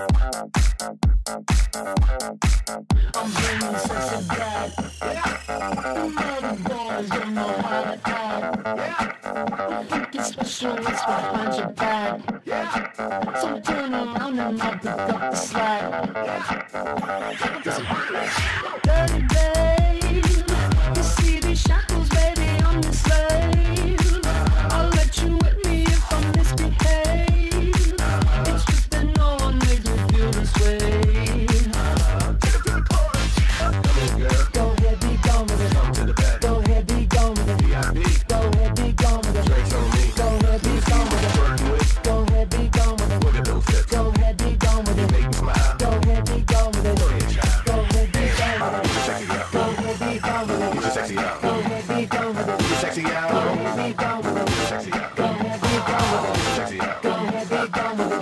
I'm bringing sexy back. Yeah. Boys. Yeah. Behind your back. Yeah. So turn around and Yeah. Dirty, dirty. sexy out. Get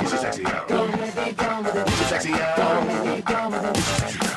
your sexy out. Get your sexy out.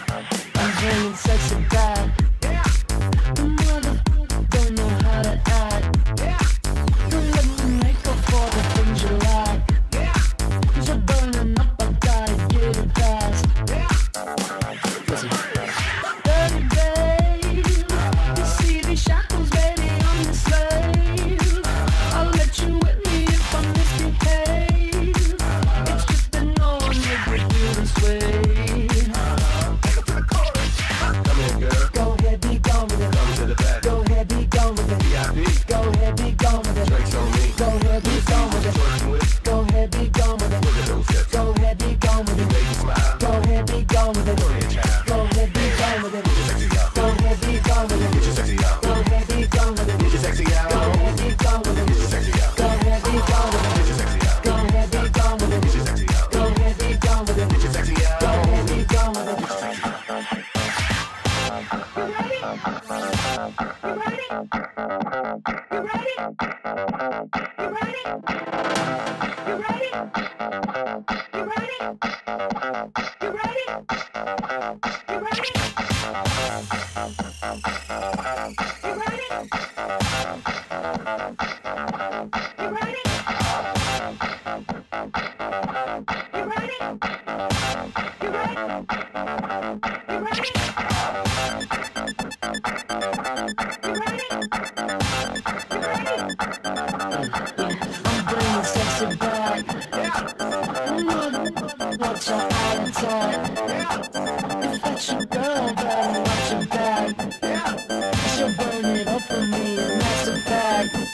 You ready? watching time. If your girl, gotta watch it back. She'll burn it up for me, and that's a fact.